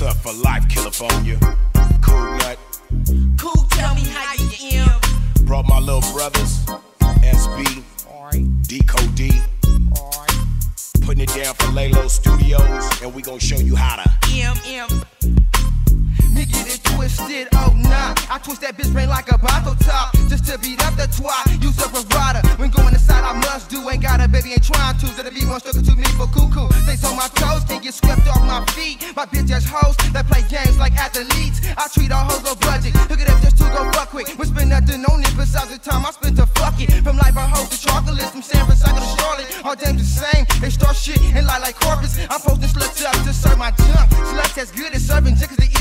What's up for life, California? Cougnut. Cool, tell me how you am. Brought my little brothers, SB, Deco D. Putting it down for Lalo Studios, and we gonna show you how to. M M. Me get it twisted, oh nah. I twist that bitch brain like a bottle top. Just to beat up the twat. Use a rider. When going inside, I must do. Ain't got a baby, ain't trying to. That'll be one stuck to me for cuckoo. Stays on my toes, feet. My bitch ass hoes that play games like athletes. I treat all hoes no budget. Look at them just to go fuck quick. We spend nothing on it besides the time I spent to fuck it. From life I host to chocolates, from San Francisco to Charlotte. All damn the same. They start shit and lie like corpus. I'm posting sluts up to serve my junk. Sluts as good as serving jickers they is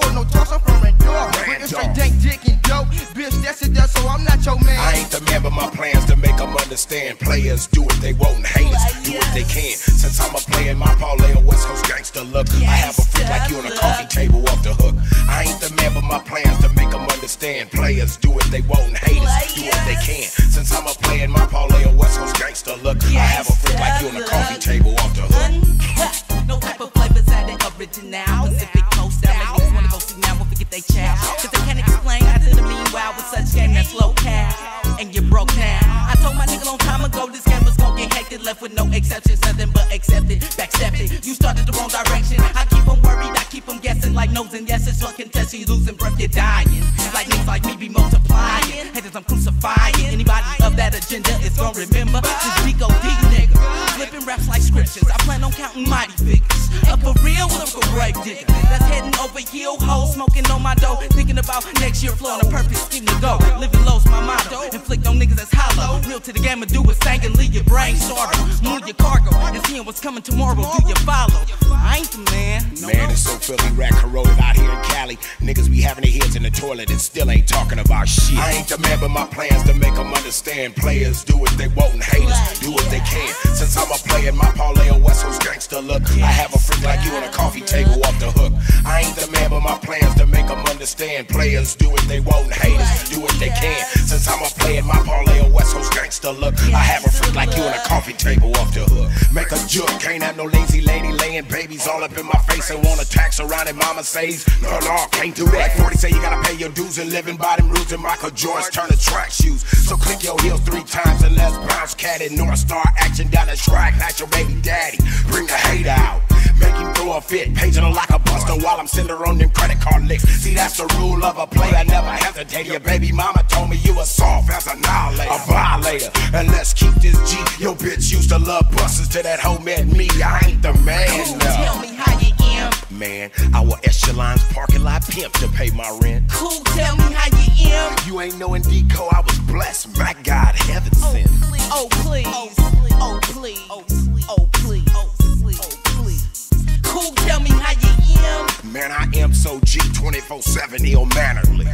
Floss no toss, I'm from Randolph. With straight dank dick and dope. Bitch, that's it, does, so I'm not your man. I ain't the man, but my plans to make them understand. Players do what they want, haters do what they can. Since I'm a player in my parlay West Coast gangster look, I have a freak like you on a coffee table off the hook. I ain't the man, but my plans to make them understand. Players do what they want, haters do what they can. Since I'm a player in my parlay West Coast gangster look, I have a freak like you on a long this game was get Left with no exceptions, nothing but accepted. Backstepped You started the wrong direction. I keep them worried, I keep them guessing like no's and yeses. Fucking test you losing breath, you're dying. Like niggas like me be multiplying. Haters, I'm crucifying. Anybody of that agenda is gonna remember this Rico D nigga. Flipping raps like scriptures. I plan on counting mighty figures. Up for real lyrical grave digger. That's heading over heel hole, smoking on my dough. Thinking about next year, flowing a perfect scheme to go. Living low's my motto. Inflict on niggas that's hollow. Real to the game and do it stank and leave your brain sorrow. Move your cargo and seeing what's coming tomorrow. Do you follow? I ain't the man. Man, it's so filthy rat corroded out here in Cali. Niggas be having their heads in the toilet and still ain't talking about shit. I ain't the man, but my plans to make them understand. Players do what they want and haters do what they can. Since I'm a player my parlay West Coast gangster look, I have a freak like you on a coffee table off the hook. I ain't the man, but my plans to make them understand. Players do what they want and haters do what they can. Since I'm a player my parlay West gangster look, I have a freak like you on a coffee table off the hook. Make a joke, can't have no lazy lady laying babies all up in my face and want to tax around and mama says, no, no, can't do that. 40 say you gotta pay your dues and living by them rules and Michael Jordan turn to track shoes. So click your heels three times and let's bounce cat and North Star action down the track. Not your baby daddy, bring the hate out. Make him throw a fit, paging her like a buster while I'm her on them credit card licks. See, that's the rule of a player, never hesitate. Your baby mama told me you was soft as a annihilator, violator. And let's keep this G. Your bitch used to love buses till that hoe met me. I ain't the man. Cool, no. tell me how you am. Man, our echelons parking lot pimp to pay my rent. Cool, tell me how you am. You ain't knowing Deco, I was blessed. My God, heaven oh, sent. Oh please, oh please, oh please, oh please, oh please, oh please, oh please. Cool, tell me how you am. Man, I am so G 24 7 ill mannerly.